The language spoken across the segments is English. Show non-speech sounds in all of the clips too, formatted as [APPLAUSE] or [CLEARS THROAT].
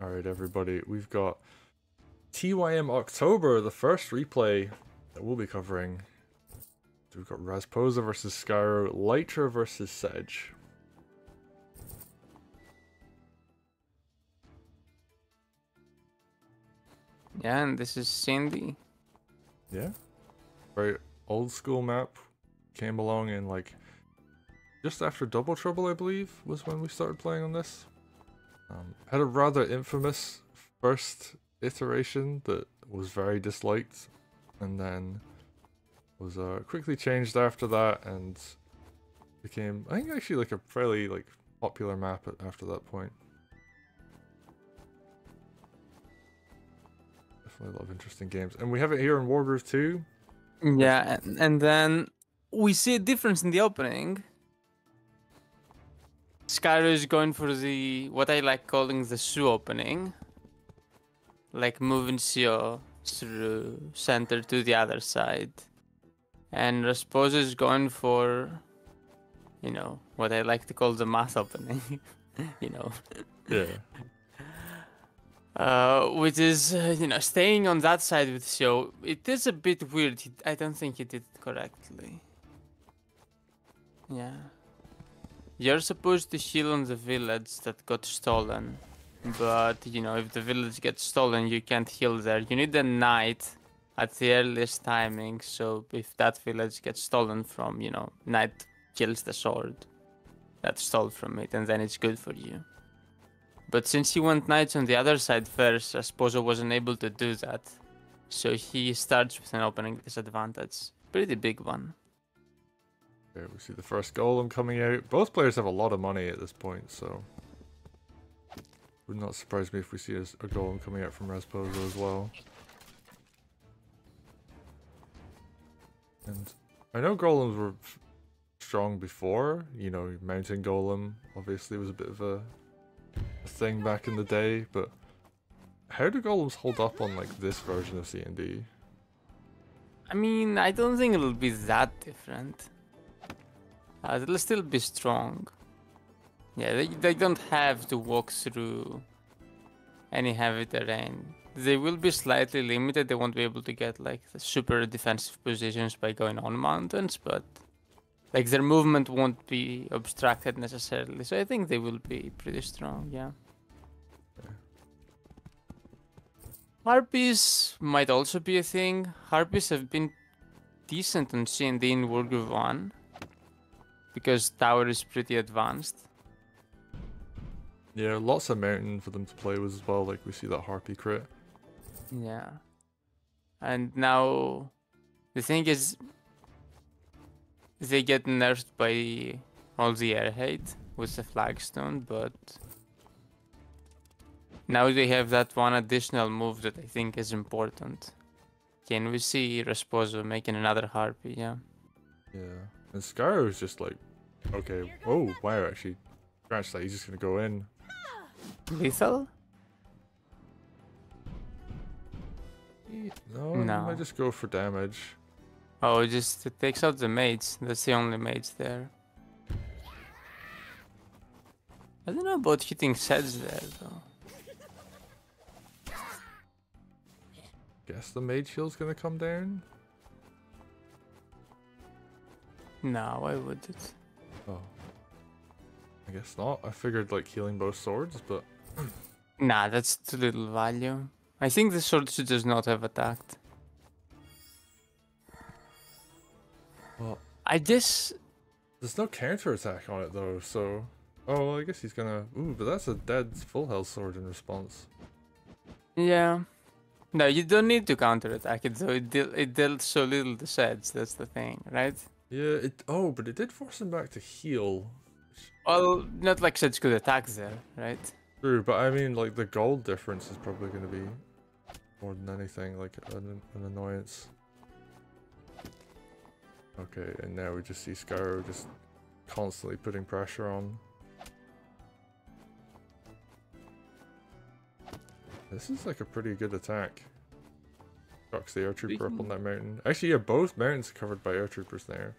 All right, everybody, we've got TYM October, the first replay that we'll be covering. So we've got Rasposo versus Skyro, Lytra versus Sedge. Yeah, and this is C&D. Yeah. Very old school map. Came along in like just after Double Trouble, I believe, was when we started playing on this. Um, had a rather infamous first iteration that was very disliked, and then was uh, quickly changed after that, and became I think actually like a fairly like popular map after that point. Definitely a lot of interesting games, and we have it here in Wargroove too. Yeah, and, and then we see a difference in the opening. Skyro is going for the what I like calling the Sue opening, like moving Sio through center to the other side, and Rasposo is going for, you know, what I like to call the math opening, [LAUGHS] you know. Yeah. [LAUGHS] Uh, which is, uh, you know, staying on that side with Sio. It is a bit weird. He, I don't think he did it correctly. Yeah. You're supposed to heal on the village that got stolen. But, you know, if the village gets stolen, you can't heal there. You need a knight at the earliest timing. So if that village gets stolen from, you know, knight kills the sword that stole from it, and then it's good for you. But since he went knights on the other side first, Rasposo wasn't able to do that. So he starts with an opening disadvantage. Pretty big one. Okay, we see the first golem coming out. Both players have a lot of money at this point, so... Would not surprise me if we see a, a golem coming out from Rasposo as well. And I know golems were strong before, you know, mountain golem obviously was a bit of a, a thing back in the day, but how do golems hold up on like this version of C&D? I mean, I don't think it'll be that different. Uh, they'll still be strong. Yeah, they, they don't have to walk through any heavy terrain. They will be slightly limited. They won't be able to get like super defensive positions by going on mountains, but like their movement won't be obstructed necessarily. So I think they will be pretty strong. Yeah. Harpies might also be a thing. Harpies have been decent on C&D in Wargroove 1 because tower is pretty advanced. Yeah, lots of mountain for them to play with as well, like we see that Harpy crit. Yeah. And now the thing is they get nerfed by all the air hate with the flagstone, but now they have that one additional move that I think is important. Can we see Rasposo making another harpy? Yeah. Yeah. And Skyro is just like, okay, oh wow, actually, scratch that. He's just gonna go in. Lethal? No, No. I just go for damage. Oh, it just it takes out the mates. That's the only mates there. I don't know about hitting sets there though. Guess the mage shield's gonna come down. No, why would it? Oh. I guess not. I figured like healing both swords, but [CLEARS THROAT] Nah, that's too little value. I think the sword should just not have attacked. well, I guess there's no counter attack on it though. So, oh, well, I guess he's gonna. Ooh, but that's a dead full health sword in response. yeah. No, you don't need to counterattack it though. It, deal, it dealt so little to sets. That's the thing, right? Yeah. It. Oh, but it did force him back to heal. Well, not like such good attacks there, right? True, but I mean, like the gold difference is probably gonna be more than anything like an, an annoyance. Okay, and now we just see Skyro just constantly putting pressure on. This is like a pretty good attack. Shocks the air trooper up on that mountain. Actually, yeah, both mountains are covered by air troopers there.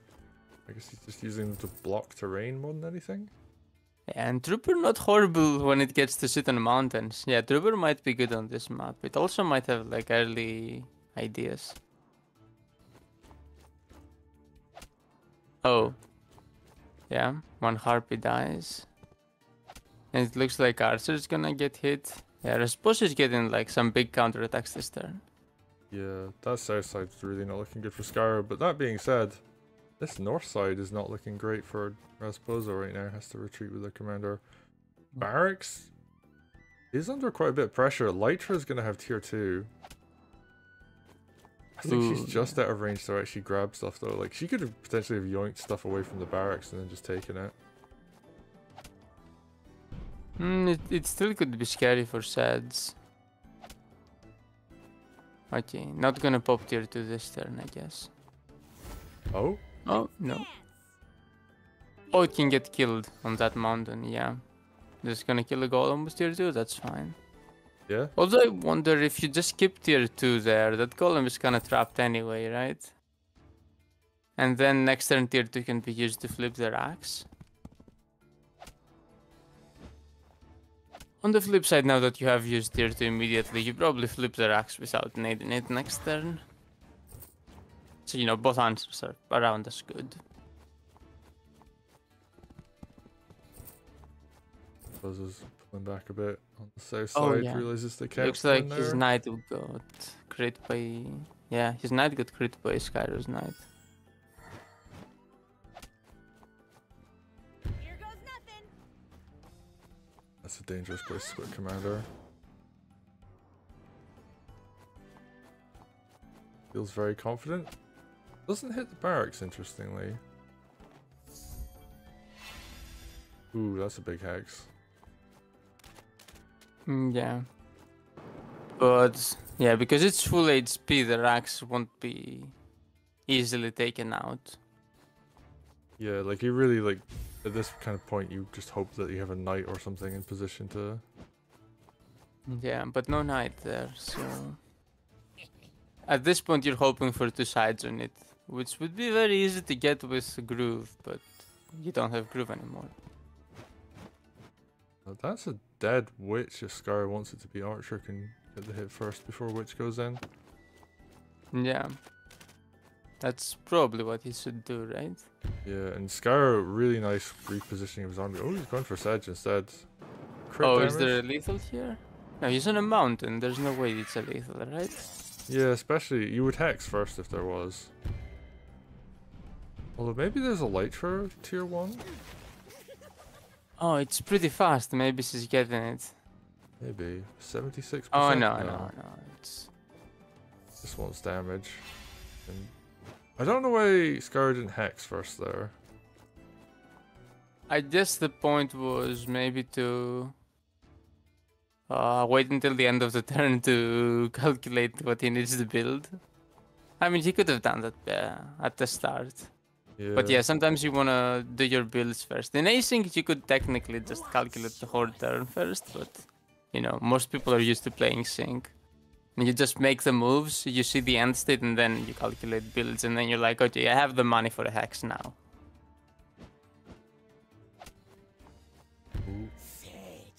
I guess he's just using them to block terrain more than anything. And Trooper not horrible when it gets to sit on the mountains. Yeah, Trooper might be good on this map. It also might have like early ideas. Oh. Yeah, one Harpy dies. And it looks like Archer's gonna get hit. Yeah, Raspuss is getting like some big counterattacks this turn. Yeah, that south side's really not looking good for Skyro. But that being said, this north side is not looking great for Rasposo right now. Has to retreat with the commander. Barracks is under quite a bit of pressure. Lytra is going to have tier 2. I think Ooh, she's just out of range to actually grab stuff though. Like she could have potentially have yoinked stuff away from the barracks and then just taken it. Hmm, it, it still could be scary for Sads. Okay, not gonna pop tier 2 this turn, I guess. Oh, Oh, no. Oh, it can get killed on that mountain, yeah. Just gonna kill a golem with tier 2, that's fine. yeah. Although I wonder if you just skip tier 2 there, that golem is kinda trapped anyway, right? And then next turn tier 2 can be used to flip their axe. On the flip side, now that you have used tier 2 immediately, you probably flip the axe without needing it next turn. So, you know, both answers are around as good. Is pulling back a bit on the south Oh, yeah. Realizes they can't. Looks like his knight got crit by... Yeah, his knight got crit by Skyro's knight. Dangerous place to put commander. Feels very confident. Doesn't hit the barracks, interestingly. Ooh, that's a big hex. Mm, yeah. But yeah, because it's full HP, the racks won't be easily taken out. Yeah, like he really like at this kind of point you just hope that you have a knight or something in position to Yeah, but no knight there, so at this point you're hoping for two sides on it, which would be very easy to get with groove, but you don't have groove anymore. That's a dead witch if Scar wants it to be Archer can get the hit first before witch goes in. Yeah. That's probably what he should do, right? Yeah, and Scar really nice repositioning of his army. Oh, he's going for Sedge instead. Crit oh, is there a lethal here? No, he's on a mountain. There's no way it's a lethal, right? Yeah, especially you would hex first if there was. Although maybe there's a light Lytra tier one. Oh, it's pretty fast. Maybe she's getting it. Maybe seventy six. Oh no, no, no. It's This one's damage. And I don't know why Scar didn't hex first there. I guess the point was maybe to uh, wait until the end of the [LAUGHS] turn to calculate what he needs to build. I mean, he could have done that uh, at the start. Yeah. But yeah, sometimes you wanna do your builds first. In async, you could technically just calculate the whole turn first, but you know, most people are used to playing sync. You just make the moves, you see the end state, and then you calculate builds, and then you're like, okay, I have the money for the hex now.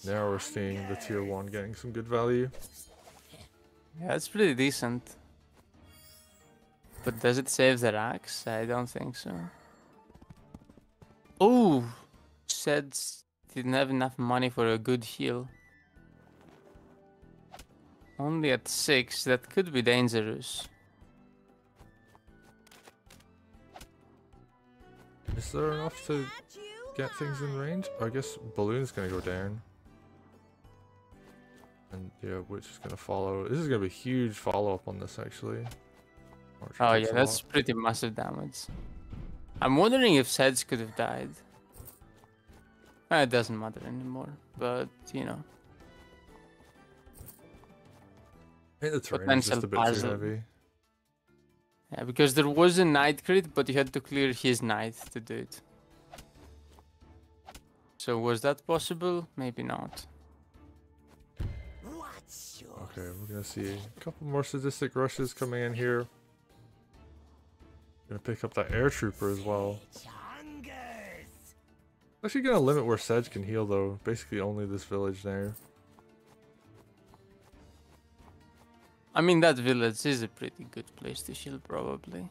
Now we're seeing the tier one getting some good value. Yeah, it's pretty decent. But does it save the axe? I don't think so. Oh, said didn't have enough money for a good heal. Only at six, that could be dangerous. Is there enough to get things in range? I guess balloon's gonna go down. And yeah, which is gonna follow. This is gonna be a huge follow up on this actually. Oh yeah, that's pretty massive damage. I'm wondering if Sedge could have died. It doesn't matter anymore, but you know. Think the terrain is just a bit too puzzle. heavy. Yeah, because there was a night crit, but you had to clear his night to do it. So was that possible? Maybe not. Okay, we're gonna see a couple more sadistic rushes coming in here. Gonna pick up that air trooper as well. Actually gonna limit where Sedge can heal though. Basically only this village now. I mean, that village is a pretty good place to shield, probably.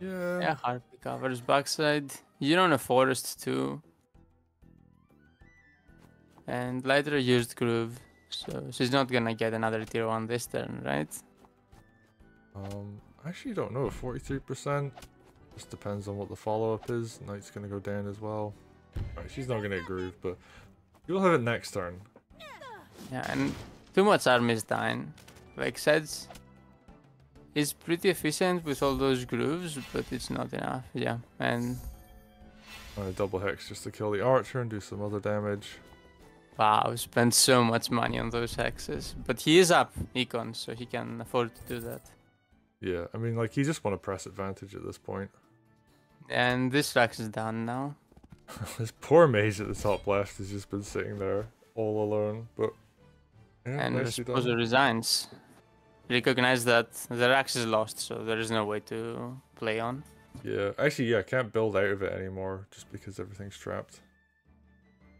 Yeah. Yeah, Harpy covers backside. You're on a forest too. And Lytra used Groove, so she's not gonna get another tier 1 this turn, right? Um, I actually don't know. 43%. Just depends on what the follow-up is. Knight's gonna go down as well. Right, she's not gonna get groove, but you'll have it next turn. Yeah, and too much army is dying. Like Sedge is pretty efficient with all those grooves, but it's not enough. Yeah, and Uh, double hex just to kill the archer and do some other damage. wow, spent so much money on those hexes. But he is up econ, so he can afford to do that. Yeah, I mean, like, you just want to press advantage at this point. And this Rax is done now. [LAUGHS] this poor mage at the top left has just been sitting there all alone, but... Yeah, and. Rasposo resigns. Recognize that the Rax is lost, so there is no way to play on. Yeah, actually, yeah, I can't build out of it anymore just because everything's trapped.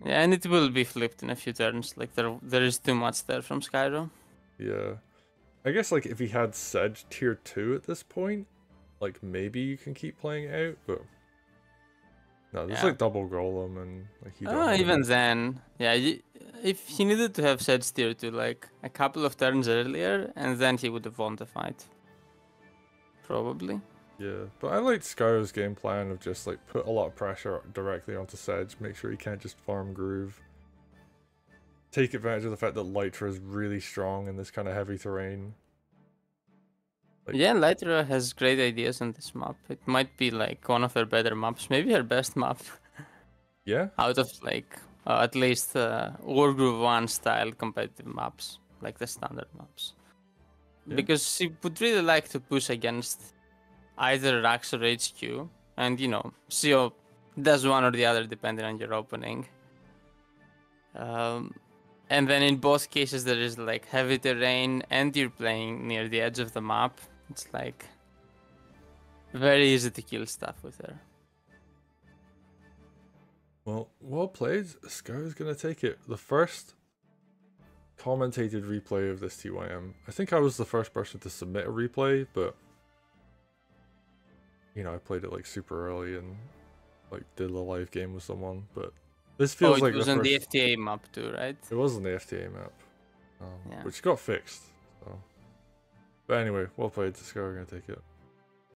Yeah, and it will be flipped in a few turns. Like there, there is too much there from Skyro. Yeah. I guess, like, if he had Sedge tier 2 at this point, like, maybe you can keep playing out, but... No, there's, Yeah. like, double golem and, like, you don't Oh, even enough- then, yeah. y if he needed to have said steer to like a couple of turns earlier, and then he would have won the fight. Probably. Yeah, but I liked Skyro's game plan of just, like, put a lot of pressure directly onto Sedge, make sure he can't just farm Groove. Take advantage of the fact that Lytra is really strong in this kind of heavy terrain. Like- yeah, Lytra has great ideas on this map. It might be like one of her better maps, maybe her best map [LAUGHS] Yeah? out of like uh, at least uh, Wargroove One style competitive maps, like the standard maps. Yeah. Because she would really like to push against either Rax or HQ, and you know, she o- does one or the other depending on your opening. Um, and then in both cases, there is like heavy terrain, and you're playing near the edge of the map. It's like very easy to kill stuff with her. Well, well played. Skyro's gonna take it. The first commentated replay of this TYM. I think I was the first person to submit a replay, but you know, I played it like super early and like did a live game with someone. But this Oh, feels it like was the on first... the FTA map too, right? It was on the FTA map, um, Yeah. which got fixed. So, but anyway, well played. Skyro gonna take it.